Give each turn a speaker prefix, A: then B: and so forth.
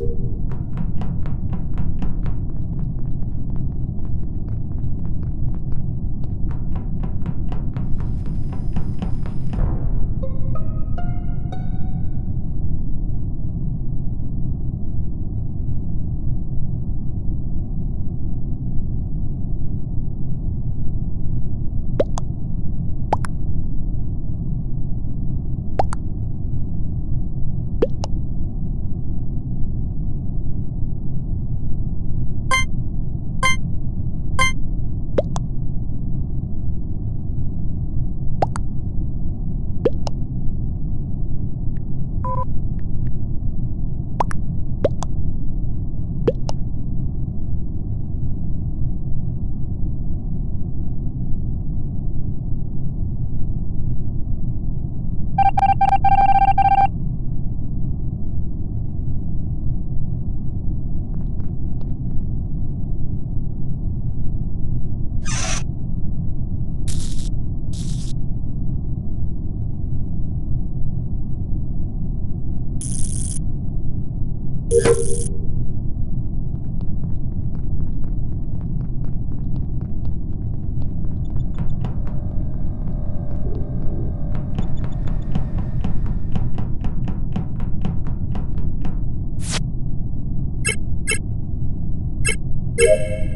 A: first. Thank